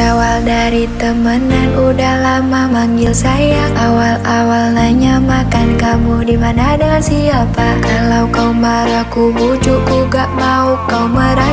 Berawal dari temenan udah lama manggil sayang Awal-awal nanya makan kamu di mana dengan siapa Kalau kau marah ku bujuk ku gak mau kau marah.